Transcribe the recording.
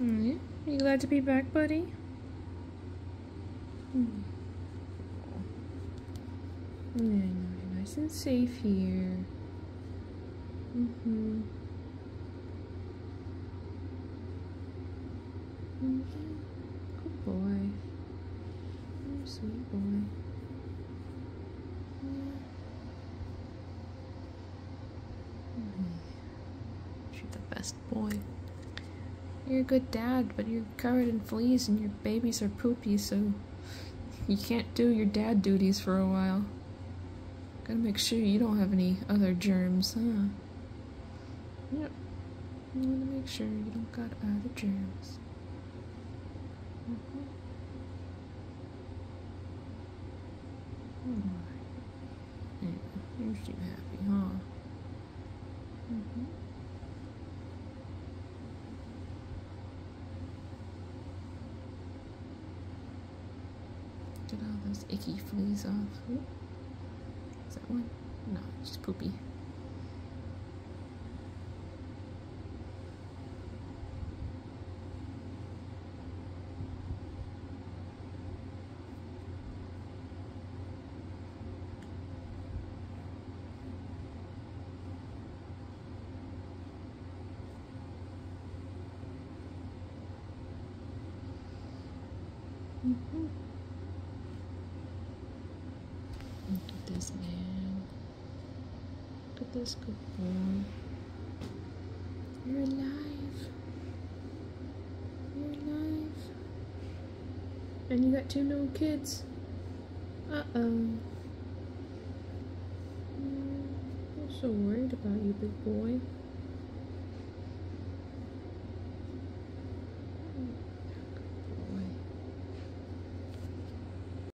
Mm, you glad to be back, buddy? Mm. Yeah, you're nice and safe here. Mm-hmm. Mm -hmm. Good boy. Oh, sweet boy. Yeah. You're the best boy. You're a good dad, but you're covered in fleas and your babies are poopy, so you can't do your dad duties for a while. Gotta make sure you don't have any other germs, huh? Yep. You wanna make sure you don't got other germs. Mm -hmm. Oh yeah, you're too happy, huh? Mm -hmm. Get all those icky fleas off. Is that one? No, just poopy. Mm -hmm. Look at this man. Look at this good boy. You're alive. You're alive. And you got two little kids. Uh-oh. Mm, I'm so worried about you, big boy.